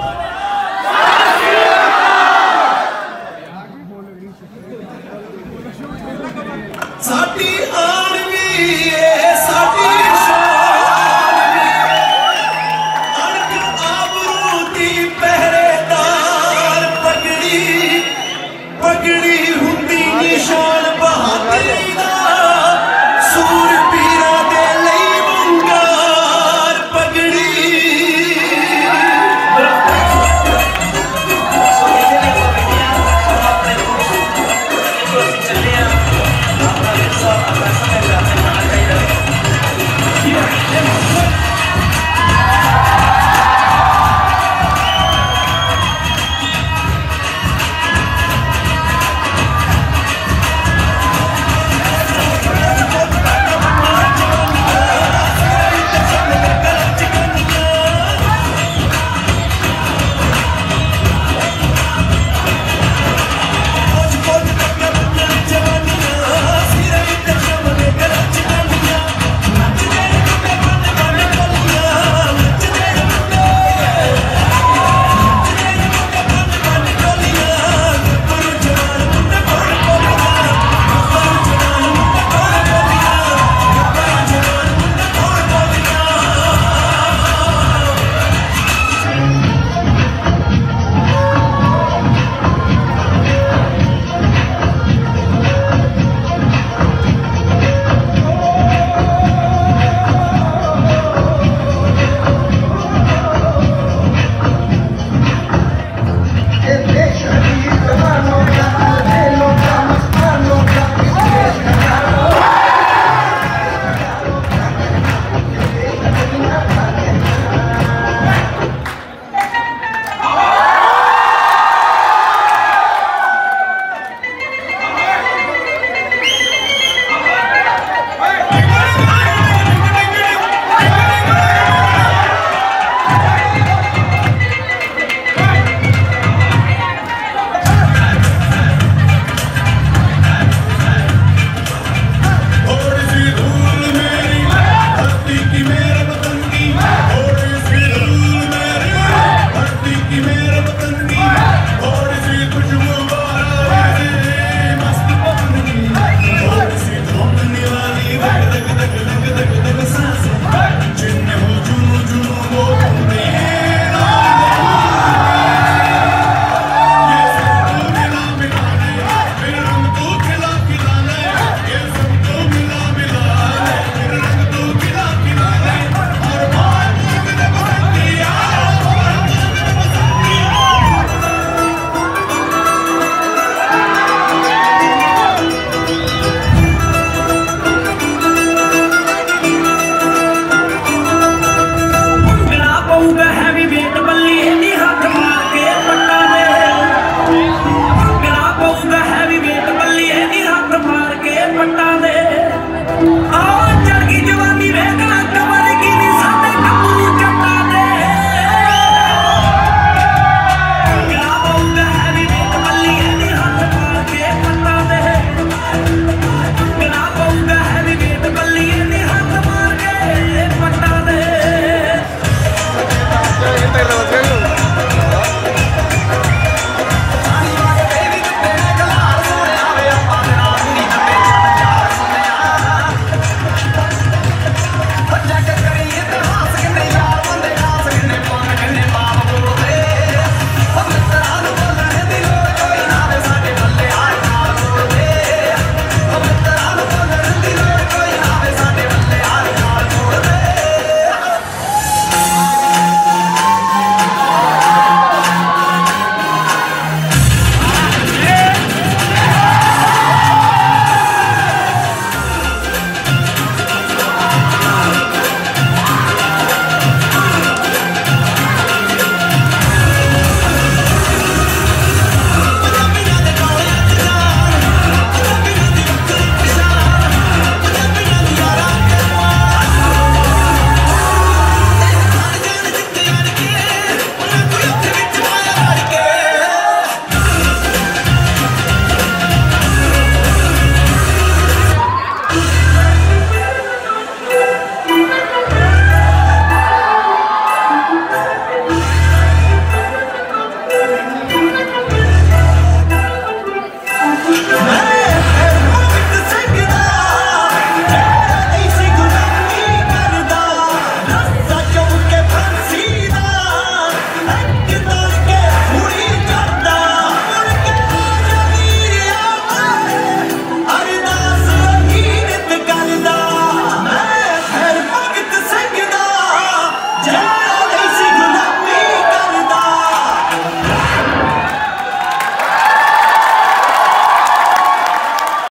Olé